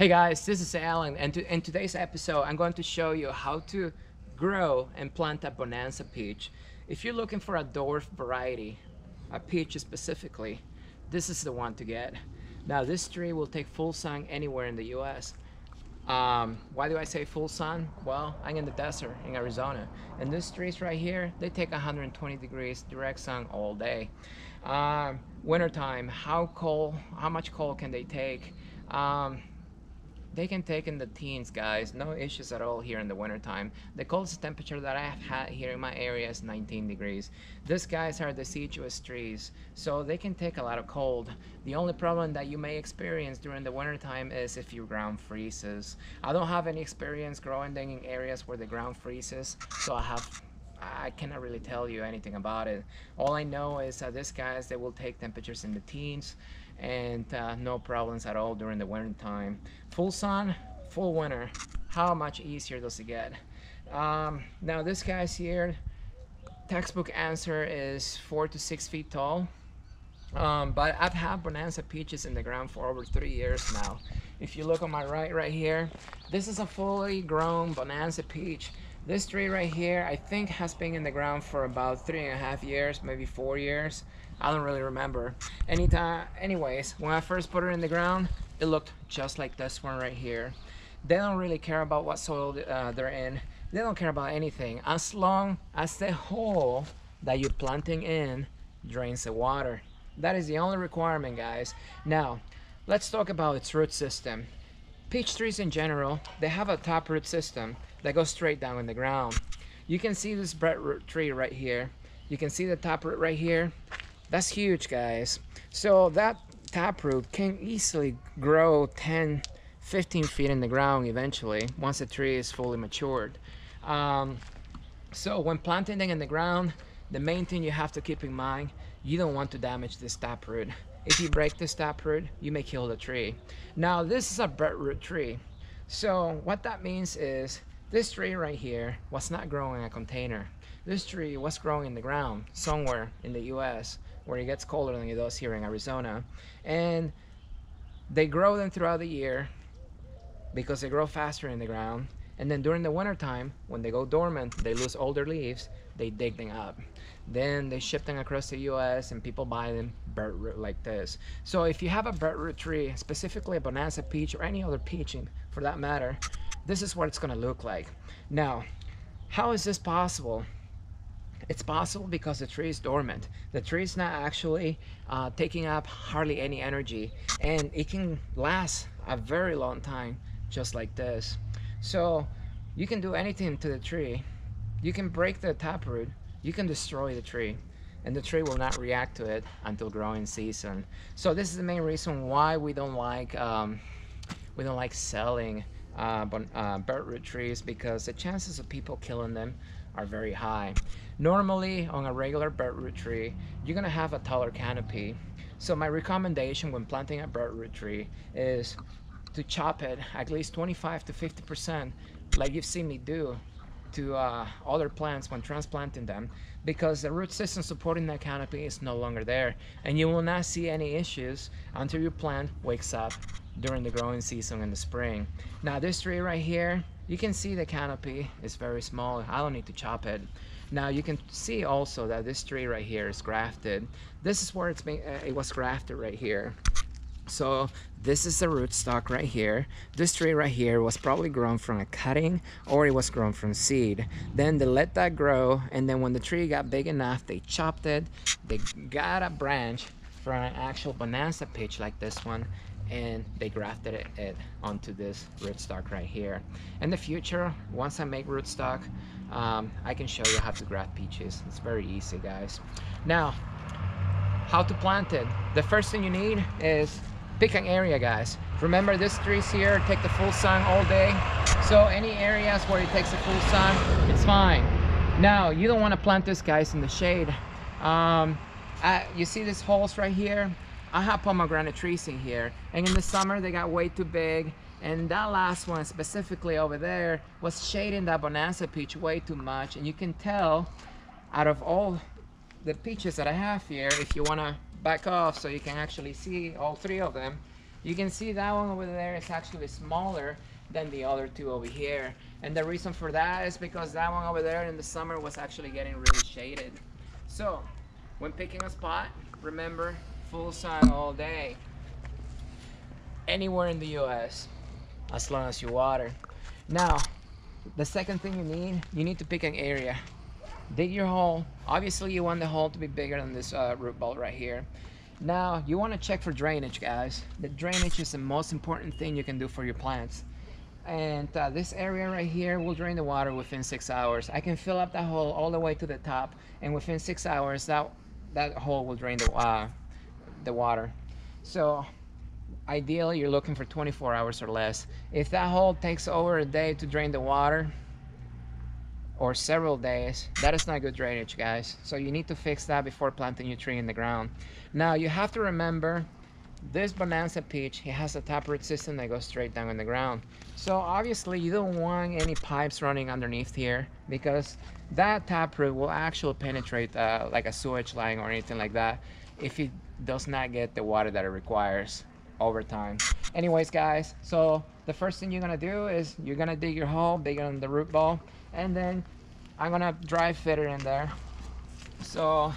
Hey guys, this is Alan and to, in today's episode I'm going to show you how to grow and plant a Bonanza peach. If you're looking for a dwarf variety, a peach specifically, this is the one to get. Now this tree will take full sun anywhere in the US. Um, why do I say full sun? Well, I'm in the desert in Arizona and these trees right here, they take 120 degrees direct sun all day. Um, wintertime, how cold, how much cold can they take? Um, they can take in the teens guys. No issues at all here in the wintertime. The coldest temperature that i've had here in my area is 19 degrees. These guys are deciduous trees so they can take a lot of cold. The only problem that you may experience during the wintertime is if your ground freezes. I don't have any experience growing them in areas where the ground freezes so i have I cannot really tell you anything about it. All I know is that these guys, they will take temperatures in the teens and uh, no problems at all during the winter time. Full sun, full winter. How much easier does it get? Um, now this guy's here, textbook answer is four to six feet tall. Um, but I've had Bonanza peaches in the ground for over three years now. If you look on my right right here, this is a fully grown Bonanza peach. This tree right here, I think has been in the ground for about three and a half years, maybe four years. I don't really remember. Anytime, anyways, when I first put it in the ground, it looked just like this one right here. They don't really care about what soil uh, they're in. They don't care about anything as long as the hole that you're planting in drains the water. That is the only requirement, guys. Now, let's talk about its root system. Peach trees in general, they have a taproot system that goes straight down in the ground. You can see this bare root tree right here. You can see the taproot right here. That's huge, guys. So that taproot can easily grow 10, 15 feet in the ground eventually once the tree is fully matured. Um, so when planting them in the ground, the main thing you have to keep in mind, you don't want to damage this taproot. If you break this taproot, you may kill the tree. Now this is a bare root tree. So what that means is this tree right here was not growing in a container. This tree was growing in the ground somewhere in the US where it gets colder than it does here in Arizona. And they grow them throughout the year because they grow faster in the ground. And then during the winter time, when they go dormant, they lose all their leaves, they dig them up. Then they ship them across the US and people buy them bare root like this. So if you have a bare root tree, specifically a Bonanza peach or any other peach for that matter, this is what it's gonna look like. Now, how is this possible? It's possible because the tree is dormant. The tree is not actually uh, taking up hardly any energy and it can last a very long time just like this. So you can do anything to the tree. You can break the taproot, you can destroy the tree and the tree will not react to it until growing season. So this is the main reason why we don't like um, we don't like selling uh, uh, root trees because the chances of people killing them are very high. Normally on a regular bare root tree, you're gonna have a taller canopy. So my recommendation when planting a bare root tree is to chop it at least 25 to 50% like you've seen me do to uh, other plants when transplanting them because the root system supporting that canopy is no longer there and you will not see any issues until your plant wakes up during the growing season in the spring. Now this tree right here, you can see the canopy is very small. I don't need to chop it. Now you can see also that this tree right here is grafted. This is where it's been, uh, it was grafted right here. So this is the rootstock right here. This tree right here was probably grown from a cutting or it was grown from seed. Then they let that grow and then when the tree got big enough, they chopped it. They got a branch from an actual bonanza pitch like this one and they grafted it, onto this rootstock right here. In the future, once I make rootstock, um, I can show you how to graft peaches. It's very easy, guys. Now, how to plant it. The first thing you need is pick an area, guys. Remember this trees here take the full sun all day. So any areas where it takes the full sun, it's fine. Now, you don't want to plant this, guys, in the shade. Um, I, you see these holes right here? I have pomegranate trees in here and in the summer they got way too big and that last one specifically over there was shading that bonanza peach way too much and you can tell out of all the peaches that I have here if you want to back off so you can actually see all three of them You can see that one over there is actually smaller than the other two over here. And the reason for that is because that one over there in the summer was actually getting really shaded. So when picking a spot, remember full sun all day. Anywhere in the US, as long as you water. Now, the second thing you need, you need to pick an area. Dig your hole. Obviously you want the hole to be bigger than this uh, root ball right here. Now, you want to check for drainage, guys. The drainage is the most important thing you can do for your plants. And uh, this area right here will drain the water within six hours. I can fill up that hole all the way to the top, and within six hours, that that hole will drain the uh, the water. So, ideally, you're looking for 24 hours or less. If that hole takes over a day to drain the water, or several days, that is not good drainage, guys. So you need to fix that before planting your tree in the ground. Now you have to remember this Bonanza peach, it has a taproot system that goes straight down in the ground. So obviously you don't want any pipes running underneath here because that taproot will actually penetrate uh, like a sewage line or anything like that if it does not get the water that it requires over time. Anyways, guys, so the first thing you're gonna do is you're gonna dig your hole bigger than the root ball and then I'm gonna dry fit it in there. So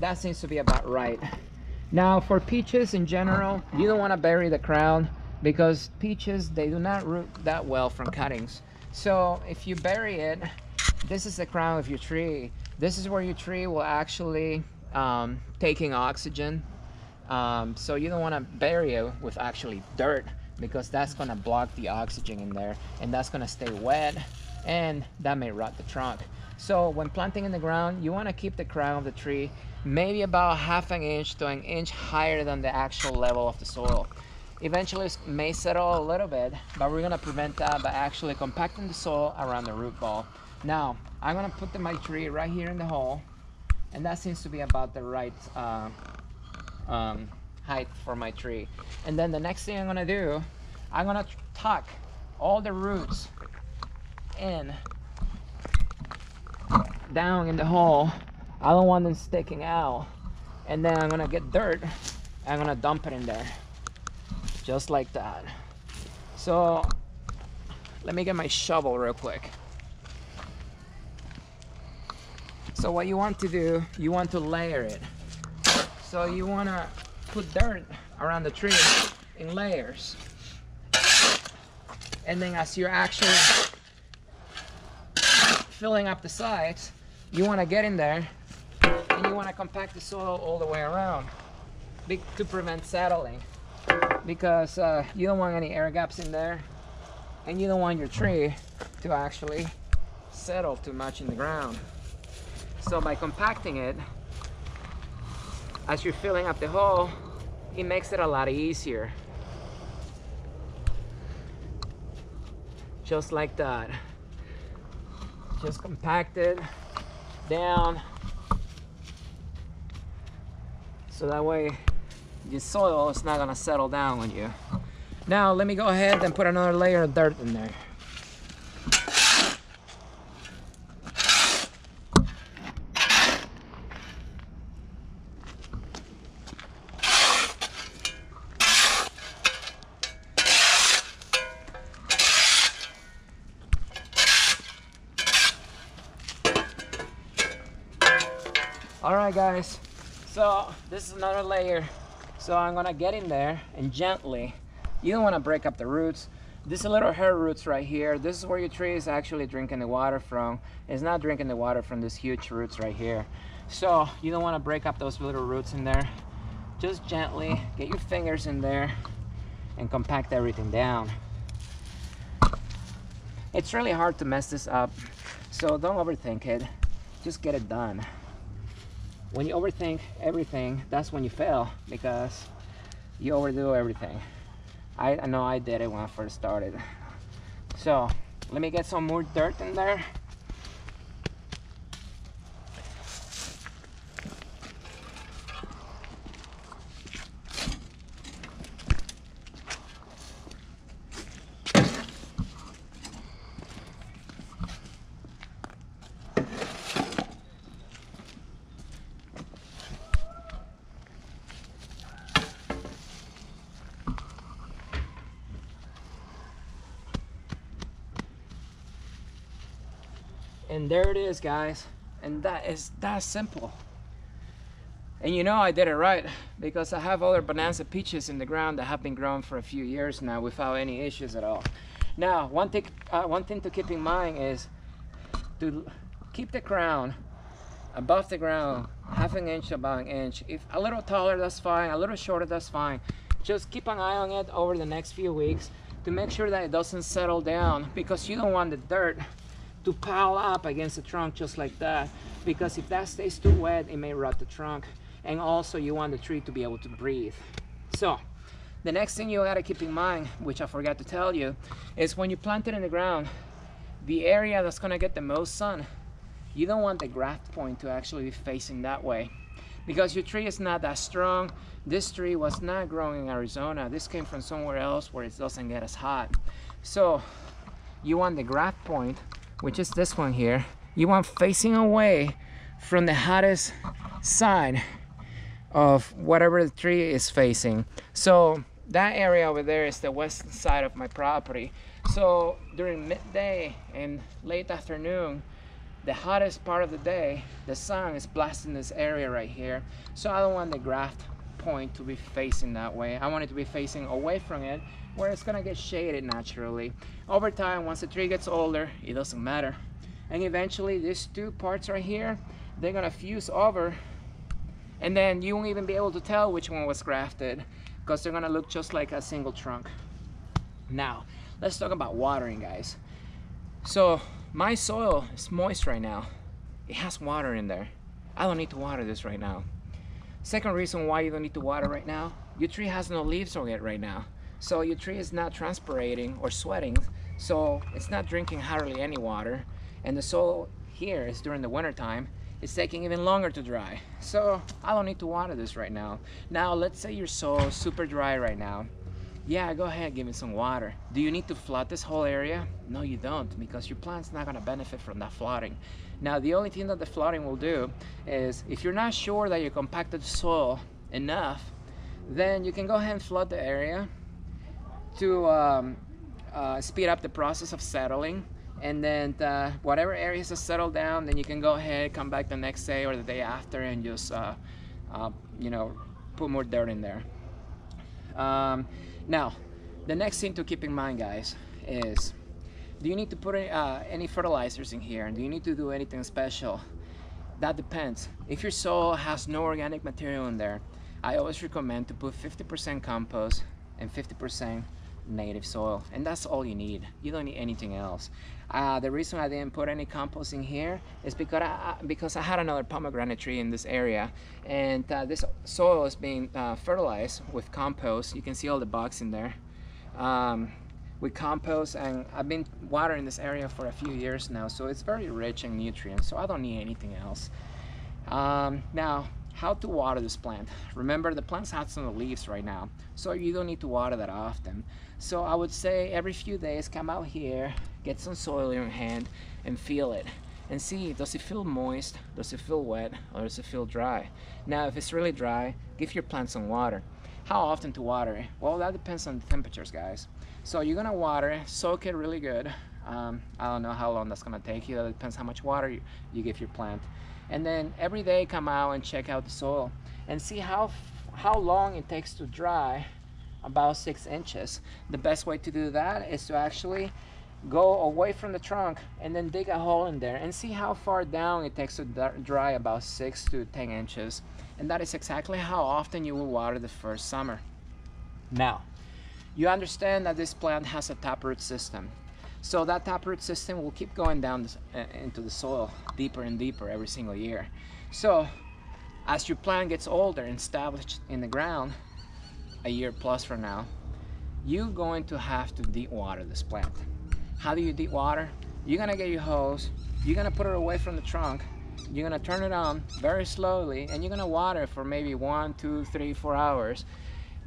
that seems to be about right. Now for peaches in general you don't want to bury the crown because peaches they do not root that well from cuttings. So if you bury it this is the crown of your tree. This is where your tree will actually um, taking oxygen um, so you don't want to bury it with actually dirt because that's going to block the oxygen in there and that's going to stay wet and that may rot the trunk. So when planting in the ground, you want to keep the crown of the tree maybe about half an inch to an inch higher than the actual level of the soil. Eventually it may settle a little bit, but we're gonna prevent that by actually compacting the soil around the root ball. Now, I'm gonna put the, my tree right here in the hole, and that seems to be about the right uh, um, height for my tree. And then the next thing I'm gonna do, I'm gonna tuck all the roots in down in the hole. I don't want them sticking out. And then I'm gonna get dirt I'm gonna dump it in there just like that. So let me get my shovel real quick so what you want to do you want to layer it. So you want to put dirt around the tree in layers. And then as you're actually filling up the sides, you want to get in there and you want to compact the soil all the way around to prevent settling. Because uh, you don't want any air gaps in there and you don't want your tree to actually settle too much in the ground. So by compacting it, as you're filling up the hole, it makes it a lot easier. Just like that just compact it down so that way the soil is not gonna settle down on you. Now let me go ahead and put another layer of dirt in there. All right guys. So this is another layer. So i'm gonna get in there and gently you don't want to break up the roots. This little hair roots right here this is where your tree is actually drinking the water from. It's not drinking the water from these huge roots right here. So you don't want to break up those little roots in there. Just gently get your fingers in there and compact everything down. It's really hard to mess this up so don't overthink it. Just get it done when you overthink everything, that's when you fail because you overdo everything. I, I know I did it when I first started. So let me get some more dirt in there. There it is, guys. And that is that simple. And you know I did it right because I have other Bonanza peaches in the ground that have been grown for a few years now without any issues at all. Now, one thing, uh, one thing to keep in mind is to keep the crown above the ground, half an inch above an inch. If a little taller, that's fine. A little shorter, that's fine. Just keep an eye on it over the next few weeks to make sure that it doesn't settle down because you don't want the dirt to pile up against the trunk just like that because if that stays too wet, it may rot the trunk and also you want the tree to be able to breathe. So the next thing you gotta keep in mind, which I forgot to tell you, is when you plant it in the ground, the area that's gonna get the most sun, you don't want the graft point to actually be facing that way because your tree is not that strong. This tree was not growing in Arizona. This came from somewhere else where it doesn't get as hot. So you want the graft point, which is this one here, you want facing away from the hottest side of whatever the tree is facing. So that area over there is the west side of my property. So during midday and late afternoon, the hottest part of the day, the sun is blasting this area right here. So I don't want the graft point to be facing that way. I want it to be facing away from it where it's gonna get shaded naturally. Over time, once the tree gets older, it doesn't matter. And eventually these two parts right here, they're gonna fuse over and then you won't even be able to tell which one was grafted because they're gonna look just like a single trunk. Now, let's talk about watering, guys. So my soil is moist right now. It has water in there. I don't need to water this right now. Second reason why you don't need to water right now, your tree has no leaves on it right now. So your tree is not transpirating or sweating, so it's not drinking hardly any water. And the soil here is during the winter time it's taking even longer to dry. So I don't need to water this right now. Now let's say your soil is super dry right now. Yeah, go ahead, give it some water. Do you need to flood this whole area? No, you don't, because your plant's not gonna benefit from that flooding. Now, the only thing that the flooding will do is, if you're not sure that you compacted the soil enough, then you can go ahead and flood the area to um, uh, speed up the process of settling. And then whatever areas are settled down then you can go ahead come back the next day or the day after and just uh, uh, you know put more dirt in there. Um, now the next thing to keep in mind guys is do you need to put any, uh, any fertilizers in here? And do you need to do anything special? That depends. If your soil has no organic material in there I always recommend to put 50% compost and 50% native soil and that's all you need. You don't need anything else. Uh, the reason I didn't put any compost in here is because I, because I had another pomegranate tree in this area and uh, this soil is being uh, fertilized with compost. You can see all the bugs in there. Um, with compost and I've been watering this area for a few years now so it's very rich in nutrients so I don't need anything else. Um, now how to water this plant? Remember the plants have some leaves right now so you don't need to water that often so I would say every few days come out here get some soil in your hand and feel it. And see does it feel moist? Does it feel wet? Or does it feel dry? Now if it's really dry give your plant some water. How often to water it? Well that depends on the temperatures guys. So you're gonna water soak it really good. Um, I don't know how long that's gonna take you. That depends how much water you, you give your plant. And then every day come out and check out the soil and see how how long it takes to dry about six inches. The best way to do that is to actually go away from the trunk and then dig a hole in there and see how far down it takes to dry about six to ten inches. And that is exactly how often you will water the first summer. Now you understand that this plant has a taproot system. So that taproot system will keep going down uh, into the soil deeper and deeper every single year. So as your plant gets older and established in the ground, a year plus from now, you're going to have to deep water this plant. How do you deep water? You're gonna get your hose, you're gonna put it away from the trunk, you're gonna turn it on very slowly, and you're gonna water for maybe one, two, three, four hours.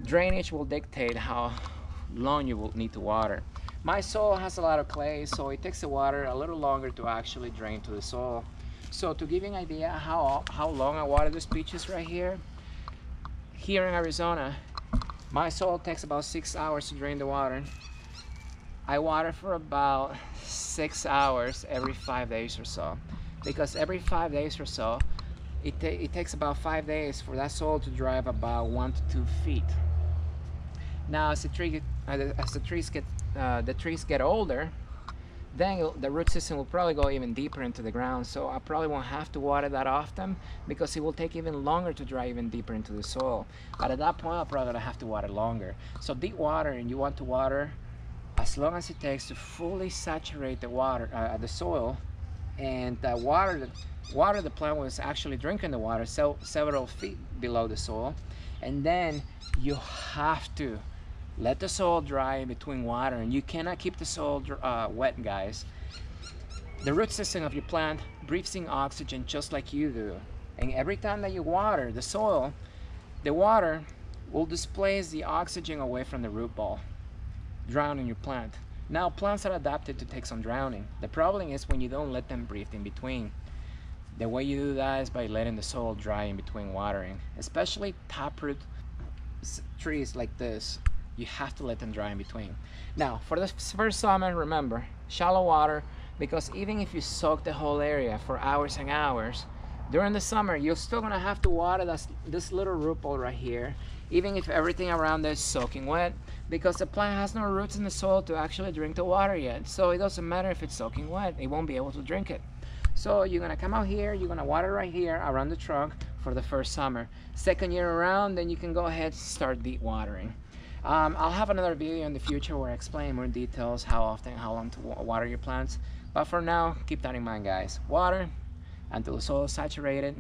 Drainage will dictate how long you will need to water. My soil has a lot of clay, so it takes the water a little longer to actually drain to the soil. So to give you an idea how, how long I water these peaches right here, here in Arizona, my soil takes about six hours to drain the water. I water for about six hours every five days or so because every five days or so it, ta it takes about five days for that soil to dry about one to two feet now as the tree as the trees get uh, the trees get older then the root system will probably go even deeper into the ground. So I probably won't have to water that often because it will take even longer to dry even deeper into the soil. But at that point I'm probably have to water longer. So deep water and you want to water as long as it takes to fully saturate the water uh, the soil and uh, water the water the plant was actually drinking the water so several feet below the soil. And then you have to let the soil dry in between water and you cannot keep the soil uh, wet guys. The root system of your plant breathes in oxygen just like you do and every time that you water the soil the water will displace the oxygen away from the root ball drowning your plant. Now plants are adapted to take some drowning. The problem is when you don't let them breathe in between. The way you do that is by letting the soil dry in between watering especially taproot trees like this you have to let them dry in between. Now, for the first summer, remember, shallow water, because even if you soak the whole area for hours and hours, during the summer, you're still gonna have to water this, this little root ball right here, even if everything around is soaking wet, because the plant has no roots in the soil to actually drink the water yet. So it doesn't matter if it's soaking wet, it won't be able to drink it. So you're gonna come out here, you're gonna water right here around the trunk for the first summer. Second year around, then you can go ahead and start deep watering. Um, I'll have another video in the future where I explain more details how often, how long to water your plants. But for now, keep that in mind guys. Water until the soil is saturated,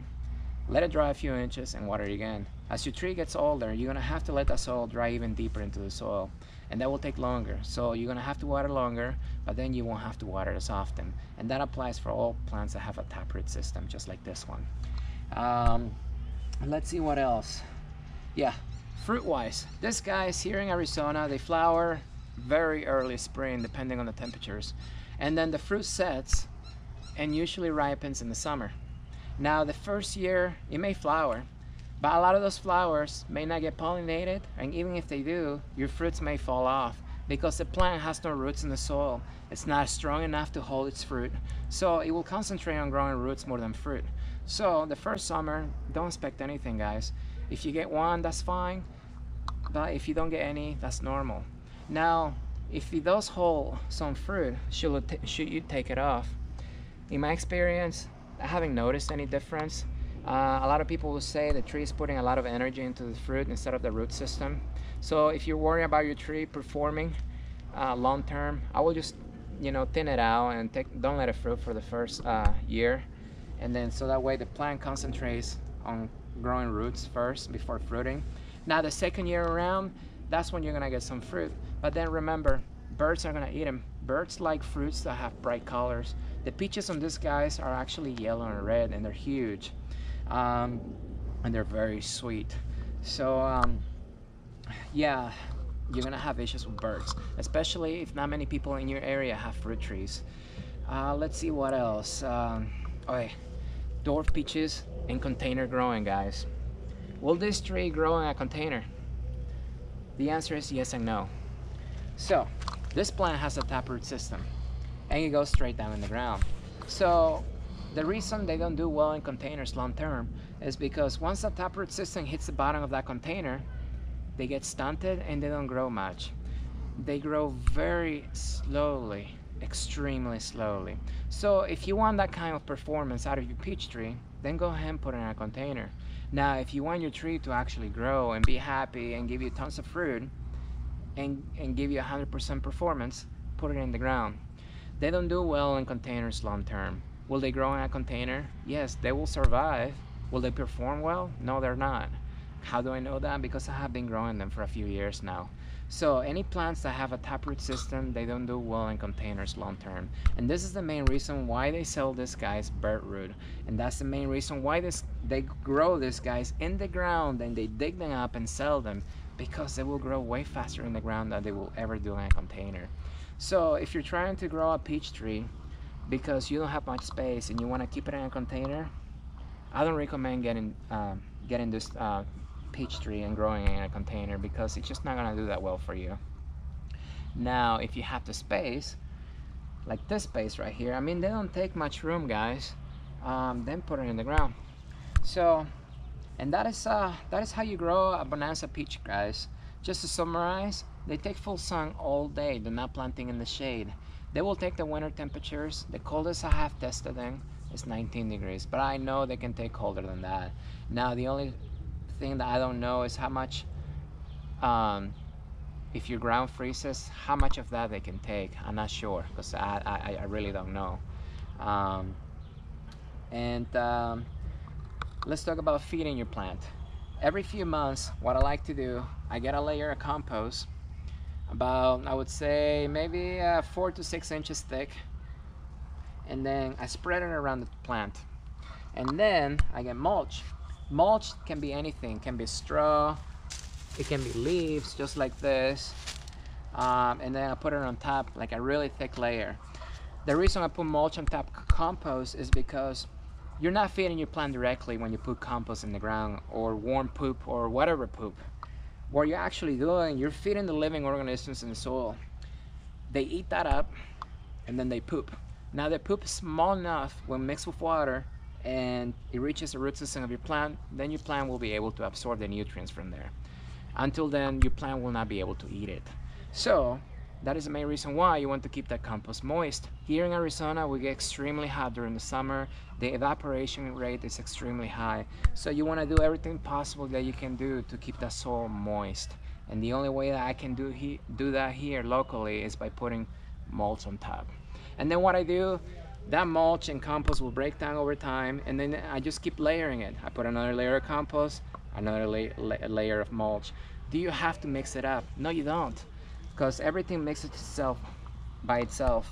let it dry a few inches and water it again. As your tree gets older, you're gonna have to let the soil dry even deeper into the soil and that will take longer. So you're gonna have to water longer, but then you won't have to water as often. And that applies for all plants that have a taproot system, just like this one. Um, let's see what else. Yeah, fruit wise this guys here in Arizona. They flower very early spring depending on the temperatures. And then the fruit sets and usually ripens in the summer. Now the first year it may flower but a lot of those flowers may not get pollinated and even if they do your fruits may fall off because the plant has no roots in the soil. It's not strong enough to hold its fruit so it will concentrate on growing roots more than fruit. So the first summer don't expect anything guys if you get one that's fine but if you don't get any that's normal. Now if it does hold some fruit should, should you take it off? In my experience I haven't noticed any difference. Uh, a lot of people will say the tree is putting a lot of energy into the fruit instead of the root system. So if you're worried about your tree performing uh, long term I will just you know thin it out and take don't let it fruit for the first uh, year. And then so that way the plant concentrates on growing roots first before fruiting now the second year around, that's when you're gonna get some fruit. But then remember, birds are gonna eat them. Birds like fruits that have bright colors. The peaches on these guys are actually yellow and red and they're huge. Um, and they're very sweet. So um, yeah, you're gonna have issues with birds, especially if not many people in your area have fruit trees. Uh, let's see what else. Um, okay, dwarf peaches in container growing, guys. Will this tree grow in a container? The answer is yes and no. So, this plant has a taproot system and it goes straight down in the ground. So, the reason they don't do well in containers long term is because once the taproot system hits the bottom of that container, they get stunted and they don't grow much. They grow very slowly, extremely slowly. So if you want that kind of performance out of your peach tree, then go ahead and put it in a container. Now, if you want your tree to actually grow and be happy and give you tons of fruit and, and give you 100% performance, put it in the ground. They don't do well in containers long term. Will they grow in a container? Yes, they will survive. Will they perform well? No, they're not. How do I know that? Because I have been growing them for a few years now. So any plants that have a taproot system, they don't do well in containers long term. And this is the main reason why they sell this guy's bare root. And that's the main reason why this they grow these guys in the ground and they dig them up and sell them because they will grow way faster in the ground than they will ever do in a container. So if you're trying to grow a peach tree because you don't have much space and you want to keep it in a container, I don't recommend getting uh, getting this uh, peach tree and growing in a container because it's just not gonna do that well for you. Now, if you have the space, like this space right here, I mean, they don't take much room, guys. Um, then put it in the ground. So, and that is uh, that is how you grow a bonanza peach, guys. Just to summarize, they take full sun all day. They're not planting in the shade. They will take the winter temperatures. The coldest I have tested them is 19 degrees, but I know they can take colder than that. Now, the only thing that I don't know is how much, um, if your ground freezes, how much of that they can take. I'm not sure because I, I, I really don't know. Um, and um, let's talk about feeding your plant. Every few months, what I like to do, I get a layer of compost about, I would say, maybe uh, four to six inches thick. And then I spread it around the plant. And then I get mulch. Mulch can be anything, can be straw, it can be leaves, just like this. Um, and then I put it on top like a really thick layer. The reason I put mulch on top compost is because you're not feeding your plant directly when you put compost in the ground or warm poop or whatever poop. What you're actually doing, you're feeding the living organisms in the soil. They eat that up and then they poop. Now the poop is small enough when mixed with water and it reaches the root system of your plant, then your plant will be able to absorb the nutrients from there. Until then, your plant will not be able to eat it. So that is the main reason why you want to keep that compost moist. Here in Arizona, we get extremely hot during the summer. The evaporation rate is extremely high. So you want to do everything possible that you can do to keep that soil moist. And the only way that I can do, do that here locally is by putting mulch on top. And then what I do, that mulch and compost will break down over time and then I just keep layering it. I put another layer of compost, another la la layer of mulch. Do you have to mix it up? No, you don't because everything mixes itself by itself.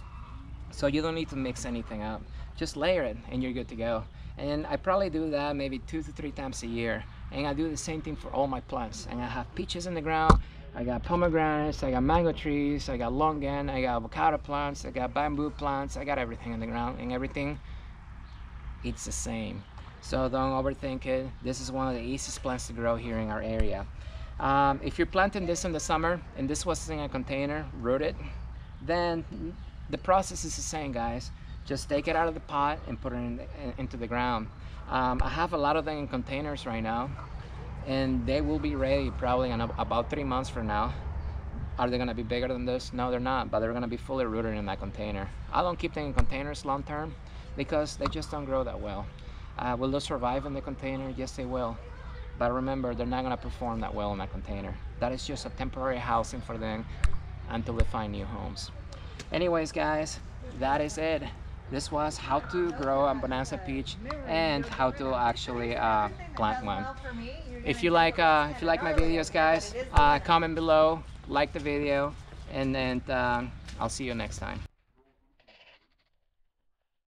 So you don't need to mix anything up. Just layer it and you're good to go. And I probably do that maybe two to three times a year. And I do the same thing for all my plants. And I have peaches in the ground, I got pomegranates, I got mango trees, I got longan, I got avocado plants, I got bamboo plants, I got everything in the ground and everything, it's the same. So don't overthink it. This is one of the easiest plants to grow here in our area. Um, if you're planting this in the summer and this was in a container, root it, then the process is the same, guys. Just take it out of the pot and put it in, in, into the ground. Um, I have a lot of them in containers right now, and they will be ready probably in about three months from now. Are they gonna be bigger than this? No, they're not, but they're gonna be fully rooted in that container. I don't keep them in containers long term because they just don't grow that well. Uh, will they survive in the container? Yes, they will. But remember, they're not to perform that well in that container. That is just a temporary housing for them until they find new homes. Anyways, guys, that is it. This was how to grow a bonanza peach and how to actually uh, plant one. If you like, uh, if you like my videos, guys, uh, comment below, like the video, and then uh, I'll see you next time.